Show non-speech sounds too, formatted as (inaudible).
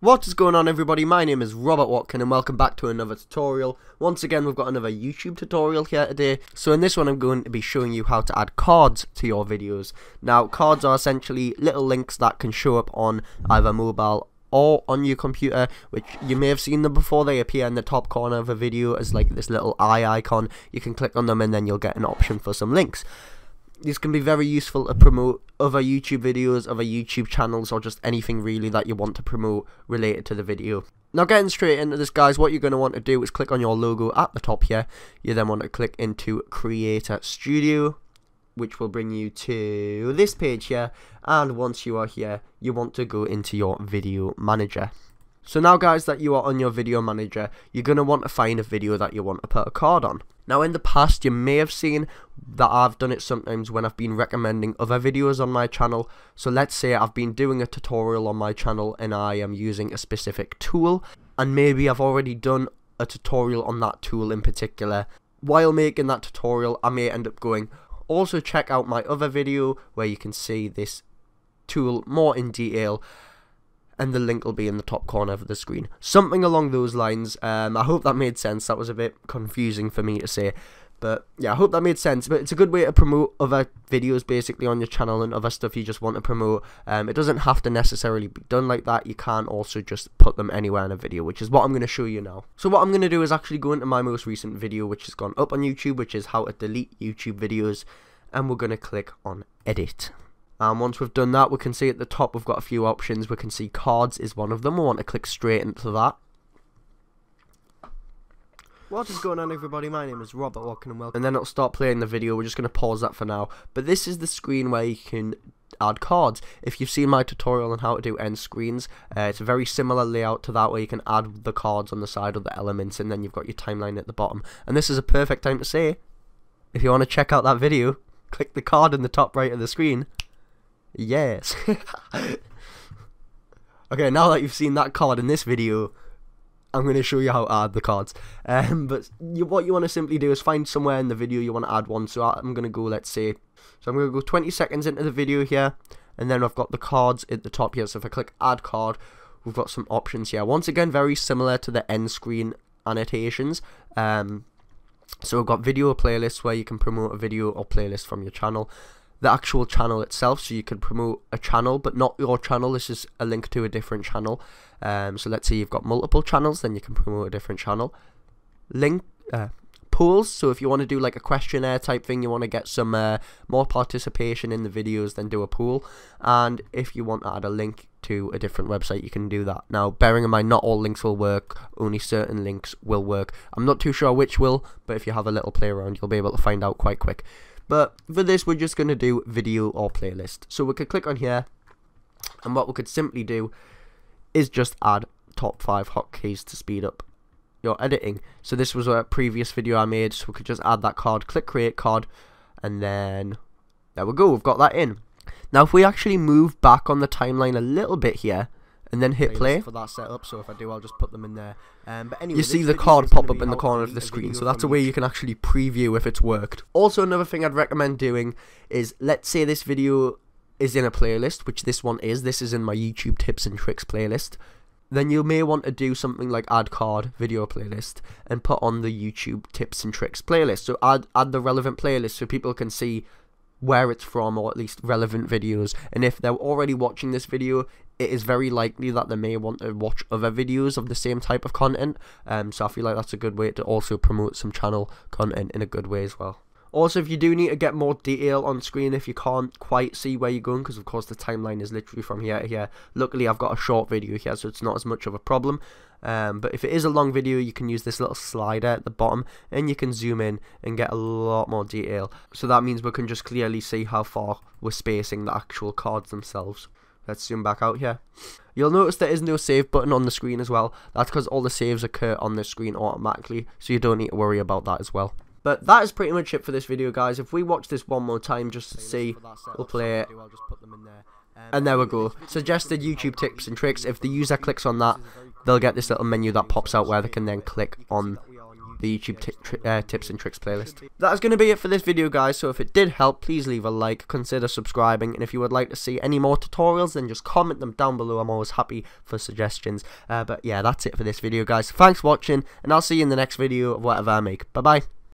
What is going on everybody, my name is Robert Watkin and welcome back to another tutorial. Once again we've got another YouTube tutorial here today. So in this one I'm going to be showing you how to add cards to your videos. Now cards are essentially little links that can show up on either mobile or on your computer which you may have seen them before they appear in the top corner of a video as like this little eye icon you can click on them and then you'll get an option for some links these can be very useful to promote other YouTube videos, other YouTube channels, or just anything really that you want to promote related to the video. Now getting straight into this guys, what you're going to want to do is click on your logo at the top here. You then want to click into Creator Studio, which will bring you to this page here. And once you are here, you want to go into your Video Manager. So now guys that you are on your video manager, you're going to want to find a video that you want to put a card on. Now in the past you may have seen that I've done it sometimes when I've been recommending other videos on my channel. So let's say I've been doing a tutorial on my channel and I am using a specific tool and maybe I've already done a tutorial on that tool in particular. While making that tutorial I may end up going also check out my other video where you can see this tool more in detail and the link will be in the top corner of the screen. Something along those lines. Um, I hope that made sense. That was a bit confusing for me to say. But yeah, I hope that made sense. But it's a good way to promote other videos basically on your channel and other stuff you just want to promote. Um, it doesn't have to necessarily be done like that. You can also just put them anywhere in a video, which is what I'm going to show you now. So what I'm going to do is actually go into my most recent video, which has gone up on YouTube, which is how to delete YouTube videos. And we're going to click on edit. And once we've done that, we can see at the top we've got a few options. We can see cards is one of them. We want to click straight into that. What is going on everybody, my name is Robert Watkin and welcome. And then it'll start playing the video, we're just going to pause that for now. But this is the screen where you can add cards. If you've seen my tutorial on how to do end screens, uh, it's a very similar layout to that where you can add the cards on the side of the elements and then you've got your timeline at the bottom. And this is a perfect time to say, if you want to check out that video, (laughs) click the card in the top right of the screen Yes. okay, now that you've seen that card in this video, I'm going to show you how to add the cards. Um, but you, what you want to simply do is find somewhere in the video you want to add one. So I'm going to go, let's say, so I'm going to go 20 seconds into the video here. And then I've got the cards at the top here. So if I click add card, we've got some options here. Once again, very similar to the end screen annotations. Um, so we've got video playlists where you can promote a video or playlist from your channel the actual channel itself so you can promote a channel but not your channel. This is a link to a different channel. Um, so let's say you've got multiple channels then you can promote a different channel. Link uh, polls so if you want to do like a questionnaire type thing you want to get some uh, more participation in the videos then do a poll and if you want to add a link to a different website you can do that. Now bearing in mind not all links will work only certain links will work. I'm not too sure which will but if you have a little play around you'll be able to find out quite quick but for this, we're just going to do video or playlist. So we could click on here, and what we could simply do is just add top 5 hotkeys to speed up your editing. So this was a previous video I made, so we could just add that card, click create card, and then there we go, we've got that in. Now if we actually move back on the timeline a little bit here, and then hit play for that setup. So if I do, I'll just put them in there. Um, but anyway, you see the card pop up in the corner of the screen, so that's a way you can actually preview if it's worked. Also, another thing I'd recommend doing is let's say this video is in a playlist, which this one is. This is in my YouTube tips and tricks playlist. Then you may want to do something like add card video playlist and put on the YouTube tips and tricks playlist. So add add the relevant playlist so people can see where it's from or at least relevant videos and if they're already watching this video it is very likely that they may want to watch other videos of the same type of content um, so I feel like that's a good way to also promote some channel content in a good way as well. Also, if you do need to get more detail on screen, if you can't quite see where you're going, because of course the timeline is literally from here to here. Luckily, I've got a short video here, so it's not as much of a problem. Um, but if it is a long video, you can use this little slider at the bottom, and you can zoom in and get a lot more detail. So that means we can just clearly see how far we're spacing the actual cards themselves. Let's zoom back out here. You'll notice there is no save button on the screen as well. That's because all the saves occur on the screen automatically, so you don't need to worry about that as well. But that is pretty much it for this video, guys. If we watch this one more time just to see, we'll play it. And there we go. Suggested YouTube tips and tricks. If the user clicks on that, they'll get this little menu that pops out where they can then click on the YouTube uh, tips and tricks playlist. That is going to be it for this video guys, so if it did help, please leave a like, consider subscribing, and if you would like to see any more tutorials, then just comment them down below, I'm always happy for suggestions. Uh, but yeah, that's it for this video guys, thanks for watching, and I'll see you in the next video of whatever I make. Bye bye.